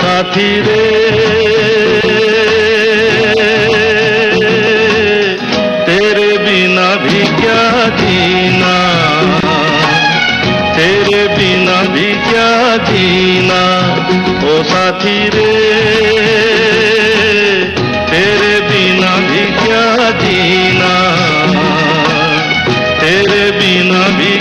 সাথী রে। তেরে বিনা ভি ক্যা জিনা তেরে বিনা ভি ক্যা জিনা ও সাথী রে। তেরে বিনা ভি ক্যা জিনা তেরে বিনা ভি